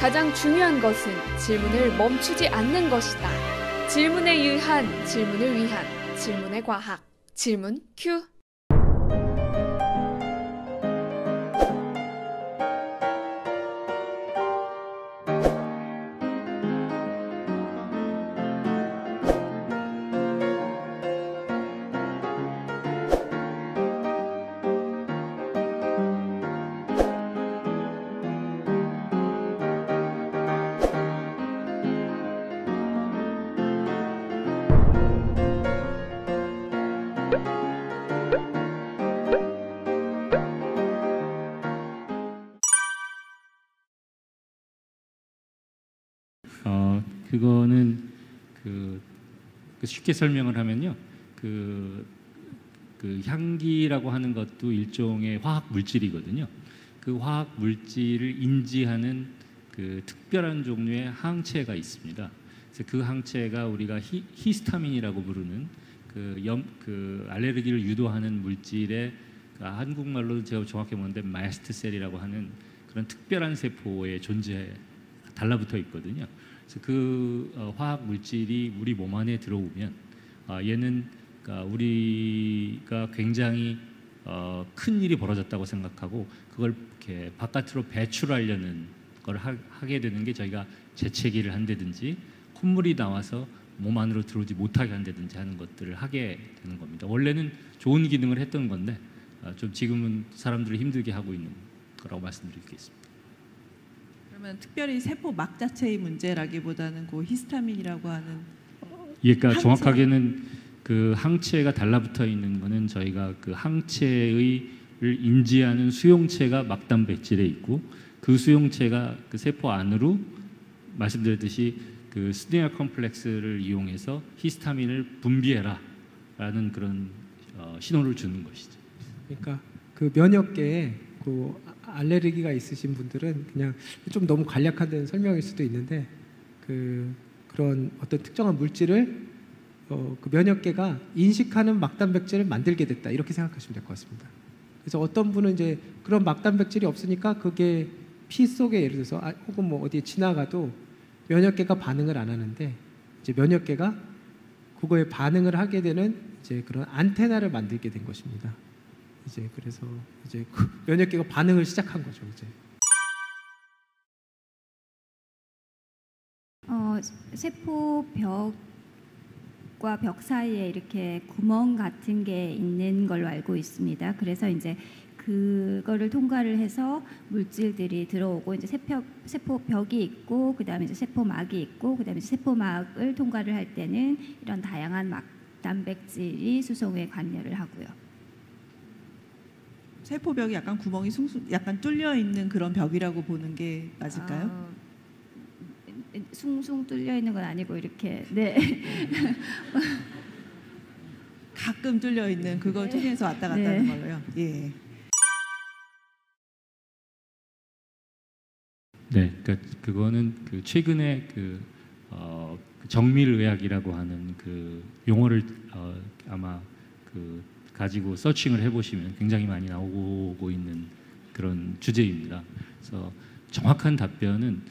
가장 중요한 것은 질문을 멈추지 않는 것이다. 질문에 의한 질문을 위한 질문의 과학. 질문 큐. 그거는 그, 그 쉽게 설명을 하면요 그, 그 향기라고 하는 것도 일종의 화학 물질이거든요. 그 화학 물질을 인지하는 그 특별한 종류의 항체가 있습니다. 그래서 그 항체가 우리가 히, 히스타민이라고 부르는 그, 염, 그 알레르기를 유도하는 물질의 그 한국말로 제가 정확히 보는데 마스트 셀이라고 하는 그런 특별한 세포의 존재 달라붙어 있거든요. 그래서 그 어, 화학 물질이 우리 몸 안에 들어오면 어, 얘는 그러니까 우리가 굉장히 어, 큰 일이 벌어졌다고 생각하고 그걸 이렇게 바깥으로 배출하려는 걸 하, 하게 되는 게 저희가 재채기를 한다든지 콧물이 나와서 몸 안으로 들어오지 못하게 한다든지 하는 것들을 하게 되는 겁니다. 원래는 좋은 기능을 했던 건데 어, 좀 지금은 사람들을 힘들게 하고 있는 거라고 말씀드리겠습니다. 그러면 특별히 세포 막 자체의 문제라기보다는 그 히스타민이라고 하는 예, 그러니까 항체. 정확하게는 그 항체가 달라붙어 있는 거는 저희가 그 항체의 를 인지하는 수용체가 막단백질에 있고 그 수용체가 그 세포 안으로 말씀드렸듯이 그 스네어 컴플렉스를 이용해서 히스타민을 분비해라라는 그런 어, 신호를 주는 것이죠. 그러니까 그 면역계에 그 알레르기가 있으신 분들은 그냥 좀 너무 간략화된 설명일 수도 있는데 그 그런 어떤 특정한 물질을 어, 그 면역계가 인식하는 막단백질을 만들게 됐다 이렇게 생각하시면 될 것 같습니다. 그래서 어떤 분은 이제 그런 막단백질이 없으니까 그게 피 속에 예를 들어서 아, 혹은 뭐 어디에 지나가도 면역계가 반응을 안 하는데 이제 면역계가 그거에 반응을 하게 되는 이제 그런 안테나를 만들게 된 것입니다. 이제 그래서 이제 그 면역계가 반응을 시작한 거죠 이제. 어, 세포 벽과 벽 사이에 이렇게 구멍 같은 게 있는 걸로 알고 있습니다. 그래서 이제 그거를 통과를 해서 물질들이 들어오고 이제 세포 세포 벽이 있고 그다음에 이제 세포막이 있고 그다음에 세포막을 통과를 할 때는 이런 다양한 막 단백질이 수송에 관여를 하고요. 세포벽이 약간 구멍이 숭숭 약간 뚫려 있는 그런 벽이라고 보는 게 맞을까요? 아, 숭숭 뚫려 있는 건 아니고 이렇게 네. 가끔 뚫려 있는 그걸 네. 통해서 왔다 갔다 네. 하는 걸로요. 예. 네, 그러니까 그거는 그 최근에 그 어, 그 정밀의학이라고 하는 그 용어를 어, 아마 그 가지고 서칭을 해보시면 굉장히 많이 나오고 있는 그런 주제입니다. 그래서 정확한 답변은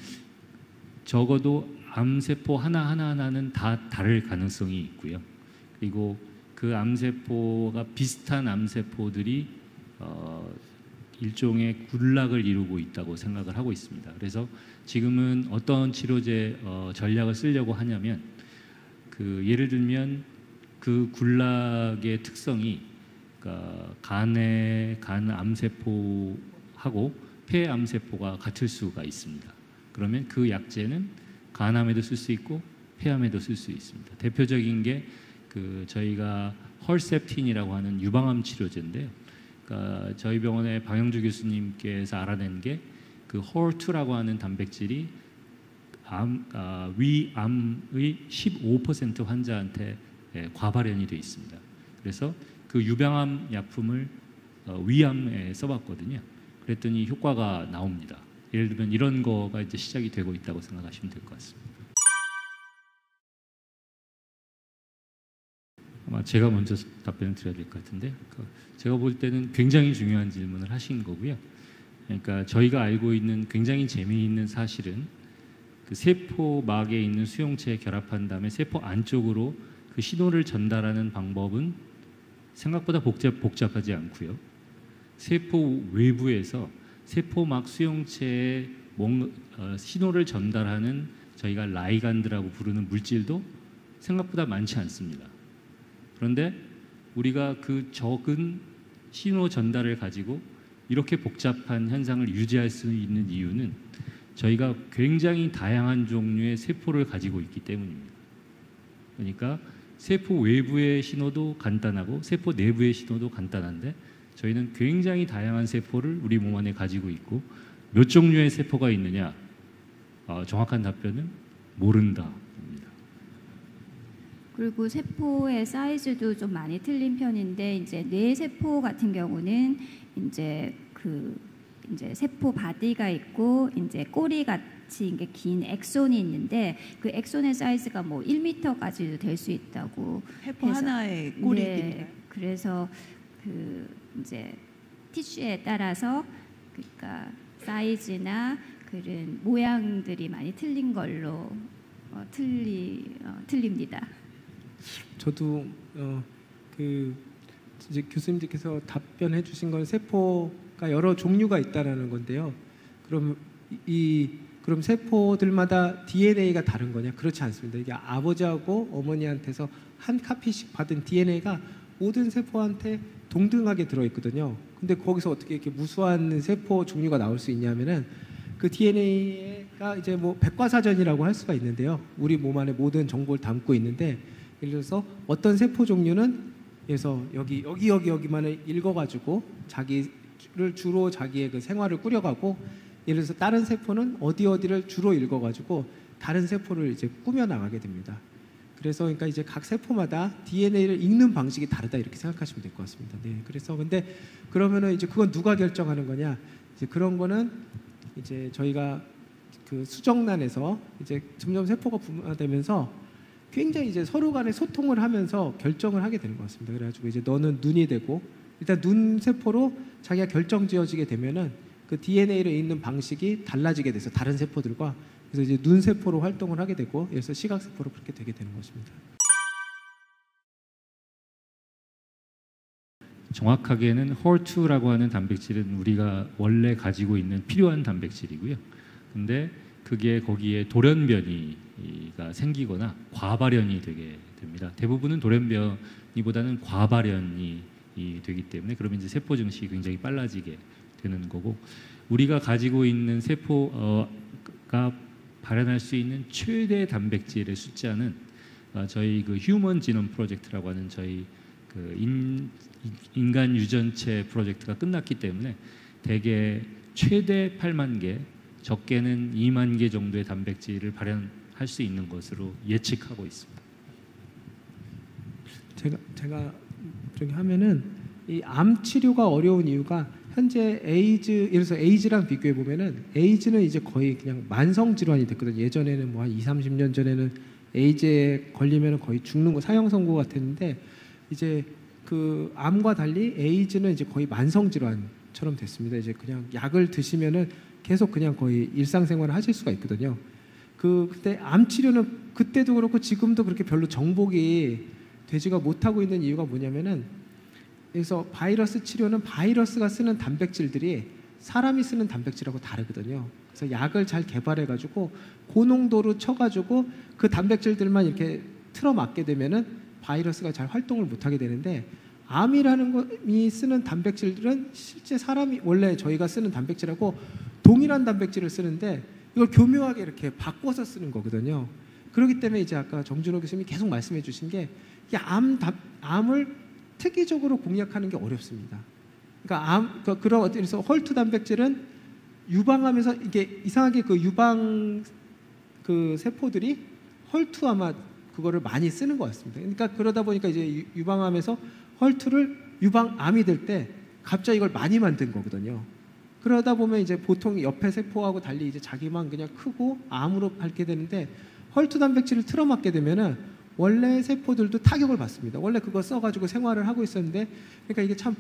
적어도 암세포 하나 하나 하나는 다 다를 가능성이 있고요. 그리고 그 암세포가 비슷한 암세포들이 어, 일종의 군락을 이루고 있다고 생각을 하고 있습니다. 그래서 지금은 어떤 치료제 어, 전략을 쓰려고 하냐면 그 예를 들면 그 군락의 특성이 그러니까 간의 간 암세포하고 폐 암세포가 같을 수가 있습니다. 그러면 그 약제는 간암에도 쓸 수 있고 폐암에도 쓸 수 있습니다. 대표적인 게 그 저희가 헐셉틴이라고 하는 유방암 치료제인데요. 그러니까 저희 병원의 방영주 교수님께서 알아낸 게 그 헐2라고 하는 단백질이 암, 아, 위암의 15% 환자한테 예, 과발현이 돼 있습니다. 그래서 그 유방암 약품을 어, 위암에 써봤거든요. 그랬더니 효과가 나옵니다. 예를 들면 이런 거가 이제 시작이 되고 있다고 생각하시면 될 것 같습니다. 아마 제가 먼저 답변을 드려야 될 것 같은데 그 제가 볼 때는 굉장히 중요한 질문을 하신 거고요. 그러니까 저희가 알고 있는 굉장히 재미있는 사실은 그 세포막에 있는 수용체에 결합한 다음에 세포 안쪽으로 그 신호를 전달하는 방법은 생각보다 복잡, 복잡하지 않고요. 세포 외부에서 세포막 수용체에 뭔, 어, 신호를 전달하는 저희가 라이간드라고 부르는 물질도 생각보다 많지 않습니다. 그런데 우리가 그 적은 신호 전달을 가지고 이렇게 복잡한 현상을 유지할 수 있는 이유는 저희가 굉장히 다양한 종류의 세포를 가지고 있기 때문입니다. 그러니까 세포 외부의 신호도 간단하고 세포 내부의 신호도 간단한데 저희는 굉장히 다양한 세포를 우리 몸 안에 가지고 있고 몇 종류의 세포가 있느냐 어, 정확한 답변은 모른다입니다. 그리고 세포의 사이즈도 좀 많이 틀린 편인데 이제 뇌 세포 같은 경우는 이제 그 이제 세포 body가 있고 이제 꼬리 같이 이게 긴 axon이 있는데 그 axon의 사이즈가 뭐 1m까지도 될 수 있다고 세포 해서- 하나의 꼬리 네, 그래서 그 이제 tissue에 따라서 그러니까 사이즈나 그런 모양들이 많이 틀린 걸로 어, 틀리 어, 틀립니다. 저도 어, 그 이제 교수님들께서 답변해 주신 건 세포 가 여러 종류가 있다라는 건데요. 그럼 이- 이 그럼 세포들마다 DNA가 다른 거냐? 그렇지 않습니다. 이게 아버지하고 어머니한테서 한 카피씩 받은 DNA가 모든 세포한테 동등하게 들어 있거든요. 근데 거기서 어떻게 이렇게 무수한 세포 종류가 나올 수 있냐면은 그 DNA가 이제 뭐 백과사전이라고 할 수가 있는데요. 우리 몸 안에 모든 정보를 담고 있는데 예를 들어서 어떤 세포 종류는 그래서 여기 여기 여기 여기만을 읽어가지고 자기 를 주로 자기의 그 생활을 꾸려가고 예를 들어서 다른 세포는 어디 어디를 주로 읽어가지고 다른 세포를 이제 꾸며 나가게 됩니다. 그래서 그러니까 이제 각 세포마다 DNA를 읽는 방식이 다르다 이렇게 생각하시면 될 것 같습니다. 네, 그래서 근데 그러면은 이제 그건 누가 결정하는 거냐? 이제 그런 거는 이제 저희가 그 수정란에서 이제 점점 세포가 분화되면서 굉장히 이제 서로 간에 소통을 하면서 결정을 하게 되는 것 같습니다. 그래가지고 이제 너는 눈이 되고 일단 눈 세포로 자기가 결정 지어지게 되면은 그 DNA를 읽는 방식이 달라지게 돼서 다른 세포들과 그래서 이제 눈 세포로 활동을 하게 되고 그래서 시각 세포로 그렇게 되게 되는 것입니다. 정확하게는 헐2라고 하는 단백질은 우리가 원래 가지고 있는 필요한 단백질이고요. 근데 그게 거기에 돌연변이가 생기거나 과발현이 되게 됩니다. 대부분은 돌연변이보다는 과발현이 되기 때문에 그러면 이제 세포 증식이 굉장히 빨라지게 되는 거고 우리가 가지고 있는 세포가 발현할 수 있는 최대 단백질의 숫자는 어, 저희 그 휴먼 지놈 프로젝트라고 하는 저희 그 인, 인간 유전체 프로젝트가 끝났기 때문에 대개 최대 8만 개, 적게는 2만 개 정도의 단백질을 발현할 수 있는 것으로 예측하고 있습니다. 제가 제가 저기 하면은 이 암 치료가 어려운 이유가 현재 에이즈 예를 들어서 에이즈랑 비교해 보면은 에이즈는 이제 거의 그냥 만성 질환이 됐거든요. 예전에는 뭐 한 2, 30년 전에는 에이즈에 걸리면 거의 죽는 거 사형 선고 같았는데 이제 그 암과 달리 에이즈는 이제 거의 만성 질환처럼 됐습니다. 이제 그냥 약을 드시면은 계속 그냥 거의 일상생활을 하실 수가 있거든요. 그 그때 암 치료는 그때도 그렇고 지금도 그렇게 별로 정복이 되지가 못하고 있는 이유가 뭐냐면은 그래서 바이러스 치료는 바이러스가 쓰는 단백질들이 사람이 쓰는 단백질하고 다르거든요. 그래서 약을 잘 개발해 가지고 고농도로 쳐 가지고 그 단백질들만 이렇게 틀어 막게 되면은 바이러스가 잘 활동을 못 하게 되는데 암이라는 것이 쓰는 단백질들은 실제 사람이 원래 저희가 쓰는 단백질하고 동일한 단백질을 쓰는데 이걸 교묘하게 이렇게 바꿔서 쓰는 거거든요. 그렇기 때문에 이제 아까 정준호 교수님이 계속 말씀해 주신 게 암, 다- 암을 특이적으로 공략하는 게 어렵습니다. 그러니까 암, 그러니까 그런 어떤 그래서 헐투 단백질은 유방암에서 이게 이상하게 그 유방 그 세포들이 헐투 아마 그거를 많이 쓰는 것 같습니다. 그러니까 그러다 보니까 이제 유- 유방암에서 헐투를 유방암이 될 때 갑자기 이걸 많이 만든 거거든요. 그러다 보면 이제 보통 옆에 세포하고 달리 이제 자기만 그냥 크고 암으로 닳게 되는데 헐투 단백질을 틀어막게 되면은 원래 세포들도 타격을 받습니다. 원래 그거 써가지고 생활을 하고 있었는데 그러니까 이게 참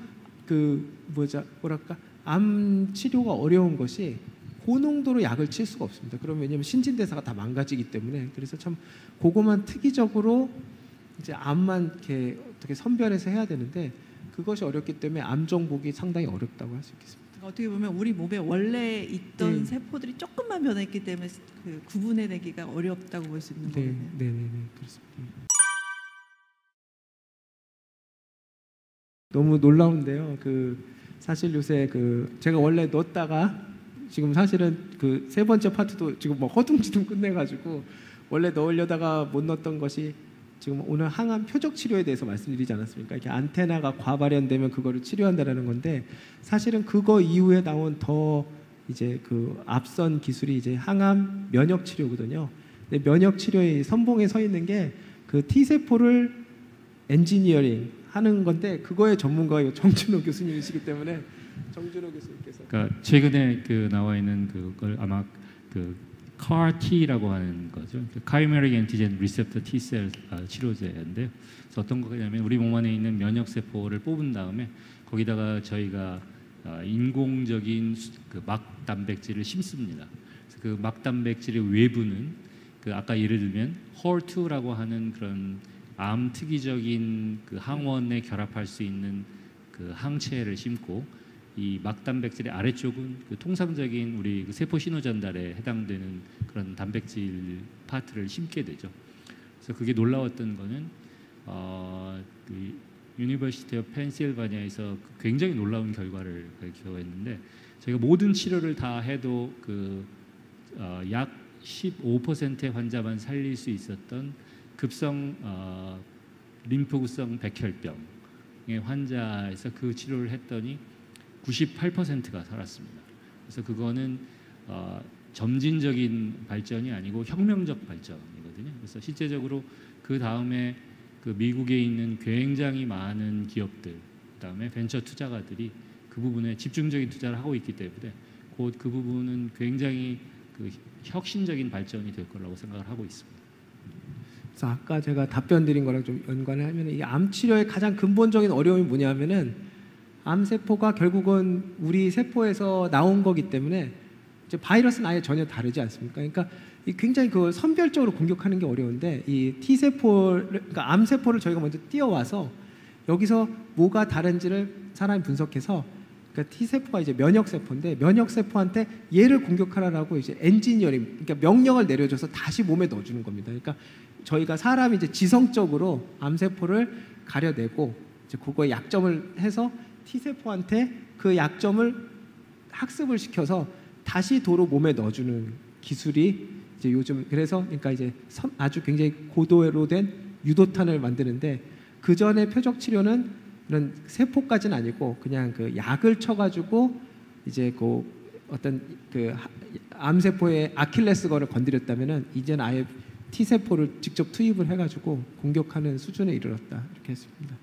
그 뭐자 뭐랄까 암 치료가 어려운 것이 고농도로 약을 칠 수가 없습니다. 그러면 왜냐하면 신진대사가 다 망가지기 때문에 그래서 참 그거만 특이적으로 이제 암만 이렇게 어떻게 선별해서 해야 되는데 그것이 어렵기 때문에 암 정복이 상당히 어렵다고 할 수 있겠습니다. 그러니까 어떻게 보면 우리 몸에 원래 있던 네. 세포들이 조금만 변했기 때문에 그 구분해내기가 어렵다고 볼 수 있는 네, 거겠네요. 네, 네, 네, 그렇습니다. 너무 놀라운데요. 그 사실 요새 그 제가 원래 넣었다가 지금 사실은 그 세 번째 파트도 지금 뭐 허둥지둥 끝내가지고 원래 넣으려다가 못 넣었던 것이 지금 오늘 항암 표적 치료에 대해서 말씀드리지 않았습니까? 이렇게 안테나가 과발현되면 그거를 치료한다라는 건데 사실은 그거 이후에 나온 더 이제 그 앞선 기술이 이제 항암 면역 치료거든요. 근데 면역 치료의 선봉에 서 있는 게 그 T 세포를 엔지니어링 하는 건데 그거의 전문가가 정준호 교수님이시기 때문에 정준호 교수님께서 그러니까 최근에 그 나와 있는 그걸 아마 그 CAR-T라고 하는 거죠. 그 Chimeric Antigen 아, 치료제인데요. 그래서 어떤 거냐면 우리 몸 안에 있는 면역 세포를 뽑은 다음에 거기다가 저희가 아, 인공적인 수- 그막 단백질을 심습니다. 그래서 그막 단백질의 외부는 그 아까 예를 들면 HER2라고 하는 그런 암 특이적인 그 항원에 결합할 수 있는 그 항체를 심고 이 막단백질의 아래쪽은 그 통상적인 우리 그 세포 신호 전달에 해당되는 그런 단백질 파트를 심게 되죠. 그래서 그게 놀라웠던 거는 어, 그 University of Pennsylvania에서 그 굉장히 놀라운 결과를 발표했는데 저희가 모든 치료를 다 해도 그약 15%의 환자만 살릴 수 있었던 급성 어, 림프구성 백혈병의 환자에서 그 치료를 했더니 98%가 살았습니다. 그래서 그거는 어, 점진적인 발전이 아니고 혁명적 발전이거든요. 그래서 실제적으로 그 다음에 그 미국에 있는 굉장히 많은 기업들, 그다음에 벤처 투자가들이 그 부분에 집중적인 투자를 하고 있기 때문에 곧 그 부분은 굉장히 그 혁신적인 발전이 될 거라고 생각을 하고 있습니다. 그래서 아까 제가 답변 드린 거랑 좀 연관을 하면 이 암 치료의 가장 근본적인 어려움이 뭐냐면은 암 세포가 결국은 우리 세포에서 나온 거기 때문에 바이러스는 아예 전혀 다르지 않습니까? 그러니까 이 굉장히 그 선별적으로 공격하는 게 어려운데 이 T 세포를 그러니까 암 세포를 저희가 먼저 띄어와서 여기서 뭐가 다른지를 사람이 분석해서 그러니까 T 세포가 이제 면역 세포인데 면역 세포한테 얘를 공격하라고 이제 엔지니어링 그러니까 명령을 내려줘서 다시 몸에 넣어주는 겁니다. 그러니까 저희가 사람이 이제 지성적으로 암 세포를 가려내고 이제 그거에 약점을 해서 T 세포한테 그 약점을 학습을 시켜서 다시 도로 몸에 넣어주는 기술이 이제 요즘 그래서 그러니까 이제 선- 아주 굉장히 고도로 된 유도탄을 만드는데 그 전에 표적 치료는 이런 세포까지는 아니고 그냥 그 약을 쳐가지고 이제 그 어떤 그 암 세포의 아킬레스건을 건드렸다면은 이제는 아예 T 세포를 직접 투입을 해가지고 공격하는 수준에 이르렀다 이렇게 했습니다.